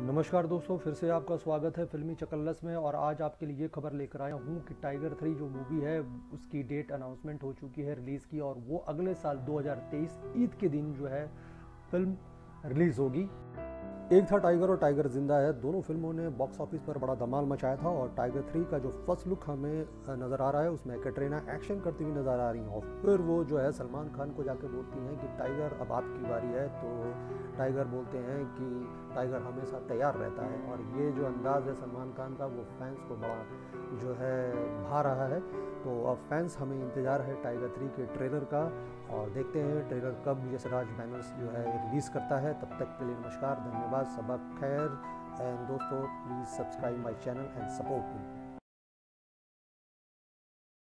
नमस्कार दोस्तों, फिर से आपका स्वागत है फिल्मी चकल्लस में और आज आपके लिए ये खबर लेकर आया हूँ कि टाइगर थ्री जो मूवी है, उसकी डेट अनाउंसमेंट हो चुकी है रिलीज़ की और वो अगले साल 2023 ईद के दिन जो है फ़िल्म रिलीज़ होगी। एक था टाइगर और टाइगर ज़िंदा है। दोनों फ़िल्मों ने बॉक्स ऑफ़िस पर बड़ा धमाल मचाया था और टाइगर थ्री का जो फ़र्स्ट लुक हमें नज़र आ रहा है, उसमें कैटरीना एक्शन करती हुई नज़र आ रही हैं। और फिर वो जो है सलमान खान को जाके बोलती हैं कि टाइगर अब आपकी बारी है। तो टाइगर बोलते हैं कि टाइगर हमेशा तैयार रहता है। और ये जो अंदाज़ है सलमान खान का, वो फैंस को बड़ा जो है भा रहा है। तो अब फैंस हमें इंतज़ार है टाइगर थ्री के ट्रेलर का और देखते हैं ट्रेलर कब यशराज बैनर्स जो है रिलीज़ करता है। तब तक के लिए नमस्कार, धन्यवाद सबक खैर। एंड दोस्तों please subscribe my channel and support me